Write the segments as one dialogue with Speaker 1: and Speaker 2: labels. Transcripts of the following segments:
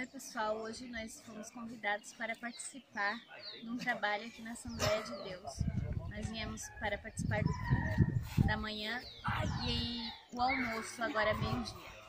Speaker 1: Oi pessoal, hoje nós fomos convidados para participar de um trabalho aqui na Assembleia de Deus. Nós viemos para participar do da manhã e o almoço agora é meio-dia.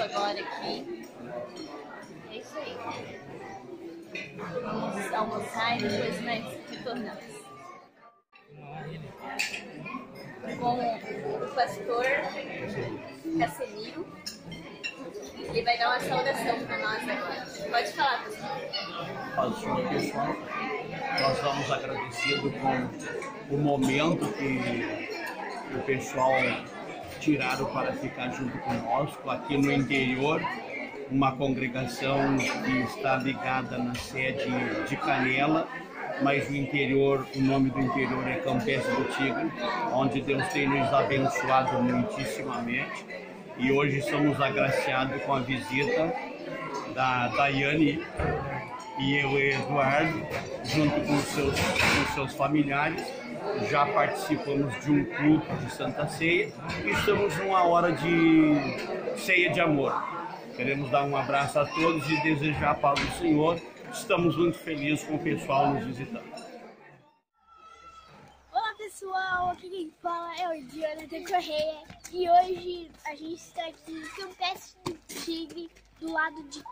Speaker 1: Agora aqui. É isso aí. Vamos almoçar e depois nós retornamos. pastor Casemiro. Ele vai dar uma saudação para nós agora. Pode falar, pastor.
Speaker 2: Pessoal. Nós estamos agradecidos com o momento que o pessoal tiraram para ficar junto conosco aqui no interior uma congregação que está ligada na sede de Canela, mas no interior, o nome do interior é Campestre do Tigre, onde Deus tem nos abençoado muitíssimamente. E hoje somos agraciados com a visita da Daiane e o Eduardo, junto com seus, com seus familiares. Já participamos de um culto de Santa Ceia e estamos numa hora de ceia de amor. Queremos dar um abraço a todos e desejar a paz do Senhor. Estamos muito felizes com o pessoal nos visitando.
Speaker 3: Olá pessoal, aqui quem fala é o Jonathan Correia e hoje a gente está aqui em Campestre do Tigre, do lado de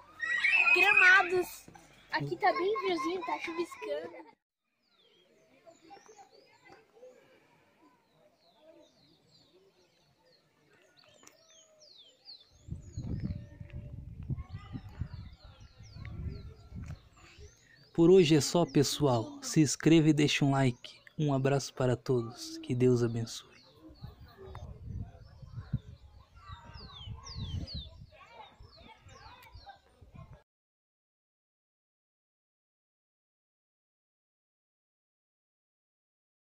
Speaker 3: Gramados. Aqui tá bem friozinho, tá chuviscando.
Speaker 4: Por hoje é só, pessoal. Se inscreva e deixe um like. Um abraço para todos. Que Deus abençoe.